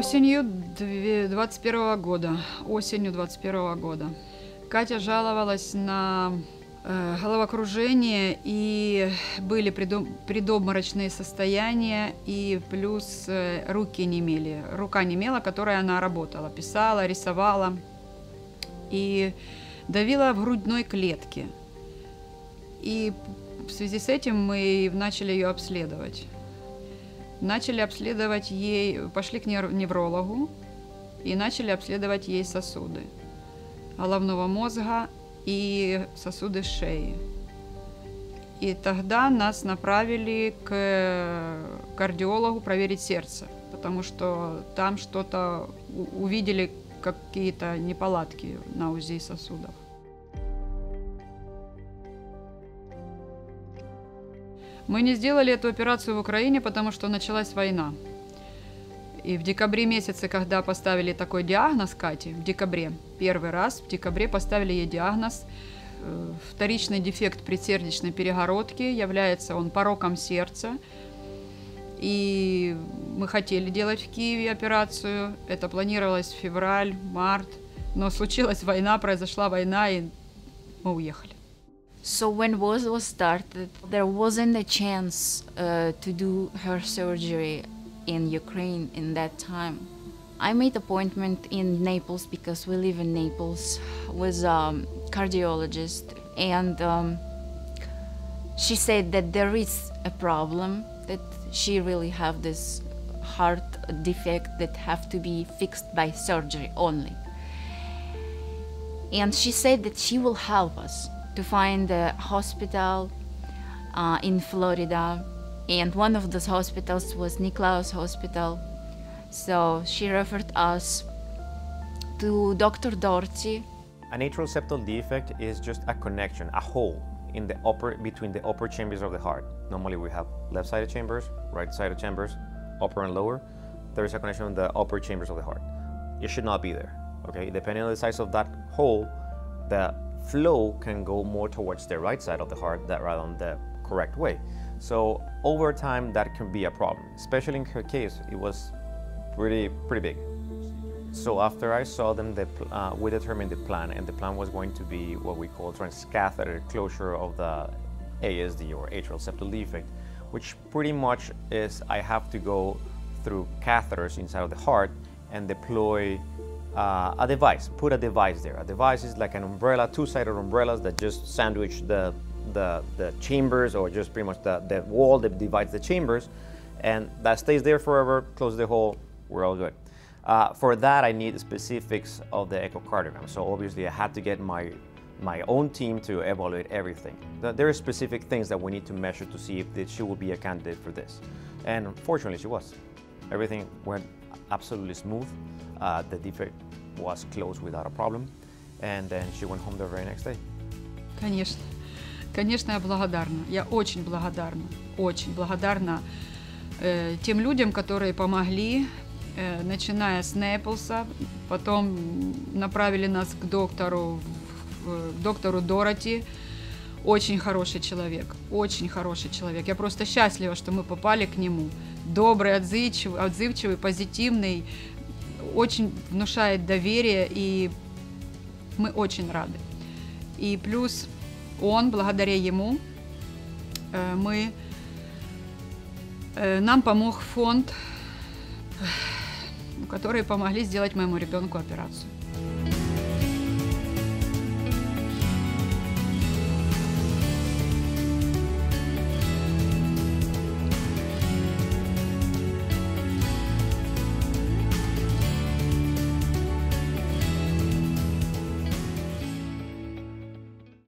Осенью 21 года. Осенью 21 года. Катя жаловалась на э, головокружение и были предом, предобморочные состояния и плюс э, руки не имели. Рука не имела, которой она работала, писала, рисовала и давила в грудной клетке. И в связи с этим мы начали ее обследовать. Начали обследовать ей, пошли к неврологу и начали обследовать ей сосуды головного мозга и сосуды шеи. И тогда нас направили к кардиологу проверить сердце, потому что там что-то увидели какие-то неполадки на УЗИ сосудов. Мы не сделали эту операцию в Украине, потому что началась война. И в декабре месяце, когда поставили такой диагноз Кате, в декабре, первый раз в декабре поставили ей диагноз э, вторичный дефект предсердечной перегородки, является он пороком сердца. И мы хотели делать в Киеве операцию, это планировалось в февраль, март, но случилась война, произошла война, и мы уехали. So when was was started, there wasn't a chance uh, to do her surgery in Ukraine in that time. I made appointment in Naples because we live in Naples with a cardiologist, and um, she said that there is a problem that she really have this heart defect that have to be fixed by surgery only. And she said that she will help us to find a hospital uh, in Florida, and one of those hospitals was Niklaus Hospital. So she referred us to Dr. Dorty. An atrial septal defect is just a connection, a hole in the upper between the upper chambers of the heart. Normally we have left-sided chambers, right-sided chambers, upper and lower. There is a connection in the upper chambers of the heart. It should not be there. Okay, depending on the size of that hole, the flow can go more towards the right side of the heart that rather than the correct way. So over time, that can be a problem. Especially in her case, it was pretty pretty big. So after I saw them, the, uh, we determined the plan, and the plan was going to be what we call transcatheter closure of the ASD or atrial septal defect, which pretty much is I have to go through catheters inside of the heart and deploy uh, a device, put a device there. A device is like an umbrella, two-sided umbrellas that just sandwich the, the, the chambers or just pretty much the, the wall that divides the chambers. And that stays there forever, close the hole, we're all good. Uh, for that, I need specifics of the echocardiogram. So obviously I had to get my, my own team to evaluate everything. There are specific things that we need to measure to see if she will be a candidate for this. And fortunately she was. Everything went absolutely smooth. Uh, the defect was closed without a problem, and then she went home the very next day. Конечно. Конечно, я благодарна. Я очень благодарна. Очень благодарна э, тем людям, которые помогли, э, начиная с Нэпплса, потом направили нас к доктору, к доктору Дороти. Очень хороший человек, очень хороший человек. Я просто счастлива, что мы попали к нему. Добрый, отзывчивый, отзывчивый позитивный, очень внушает доверие, и мы очень рады. И плюс он, благодаря ему, э, мы, э, нам помог фонд, который помогли сделать моему ребенку операцию.